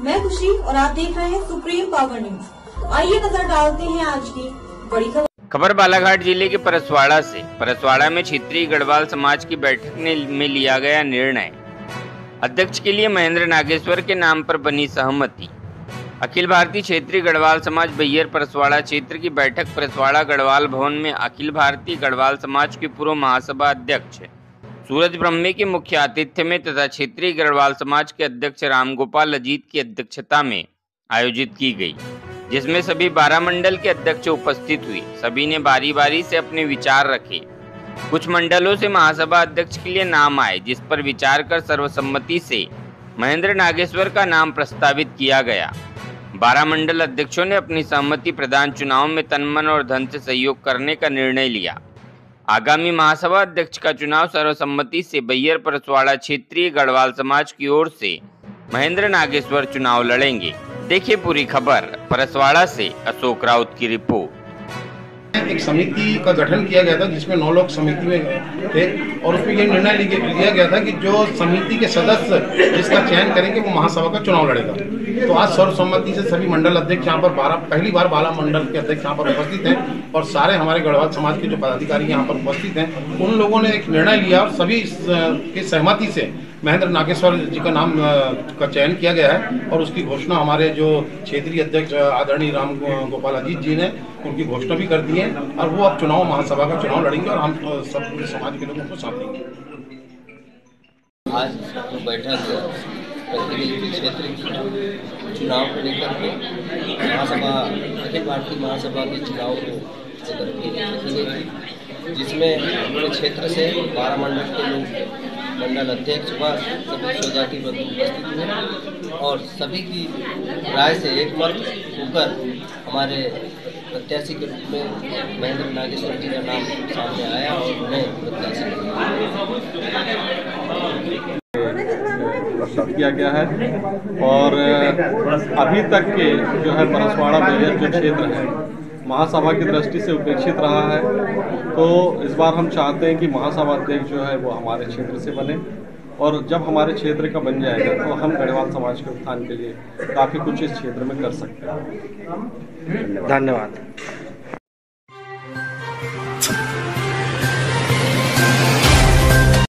सुश्री और आप देख रहे हैं सुप्रीम पावर न्यूज़। आइए नज़र डालते हैं आज की बड़ी खबर। खबर बालाघाट ज़िले के परसवाड़ा से। परसवाड़ा में क्षेत्रीय गढ़वाल समाज की बैठक में लिया गया निर्णय। अध्यक्ष के लिए महेंद्र नागेश्वर के नाम पर बनी सहमति। अखिल भारतीय क्षेत्रीय गढ़वाल समाज बैयर परसवाड़ा क्षेत्र की बैठक परसवाड़ा गढ़वाल भवन में अखिल भारतीय गढ़वाल समाज के पूर्व महासभा अध्यक्ष सूरज ब्रह्मे के मुख्य आतिथ्य में तथा क्षेत्रीय गढ़वाल समाज के अध्यक्ष रामगोपाल अजीत की अध्यक्षता में आयोजित की गई, जिसमें सभी बारह मंडल के अध्यक्ष उपस्थित हुए। सभी ने बारी बारी से अपने विचार रखे। कुछ मंडलों से महासभा अध्यक्ष के लिए नाम आए, जिस पर विचार कर सर्वसम्मति से महेंद्र नागेश्वर का नाम प्रस्तावित किया गया। बारह मंडल अध्यक्षों ने अपनी सहमति प्रदान चुनाव में तनमन और धन से सहयोग करने का निर्णय लिया। आगामी महासभा अध्यक्ष का चुनाव सर्वसम्मति से बैयर परसवाड़ा क्षेत्रीय गढ़वाल समाज की ओर से। महेंद्र नागेश्वर चुनाव लड़ेंगे। देखिए पूरी खबर, परसवाड़ा से अशोक राउत की रिपोर्ट। एक समिति का गठन किया गया था, जिसमें नौ लोग समिति में थे, और उसमें ये निर्णय लिया गया था कि जो समिति के सदस्य जिसका चयन करेंगे, वो महासभा का चुनाव लड़ेगा। तो आज सर्वसम्मति से सभी मंडल अध्यक्ष यहाँ पर बारह पहली बार बारह मंडल के अध्यक्ष यहाँ पर उपस्थित हैं, और सारे हमारे गढ़वाल समाज के जो पदाधिकारी यहाँ पर उपस्थित हैं, उन लोगों ने एक निर्णय लिया, और सभी की सहमति से महेंद्र नागेश्वर जी का नाम का चयन किया गया है और उसकी घोषणा हमारे जो क्षेत्रीय अध्यक्ष आदरणीय राम गोपाल अजीत जी ने, उनकी घोषणा भी कर दी है और वो अब चुनाव, महासभा का चुनाव लड़ेंगे और हम सब पूरे समाज के लोगों को साथ देंगे। आज जो बैठक क्षेत्र चुनाव को लेकर के। महासभा, अखिल भारतीय महासभा के चुनाव को जिसमें पूरे क्षेत्र से बारह मंडल के लोग मंडल अध्यक्ष व सभी सोसाइटी उपस्थित हुए और सभी की राय से एक मत होकर हमारे प्रत्याशी के रूप में महेंद्र नागेश्वर जी का नाम सामने आया और उन्हें प्रत्याशी किया गया है। और अभी तक के जो है परसवाड़ा बेरियर जो क्षेत्र है महासभा की दृष्टि से उपेक्षित रहा है। तो इस बार हम चाहते हैं कि महासभा अध्यक्ष जो है वो हमारे क्षेत्र से बने और जब हमारे क्षेत्र का बन जाएगा तो हम गढ़वाल समाज के उत्थान के लिए काफ़ी कुछ इस क्षेत्र में कर सकते हैं। धन्यवाद।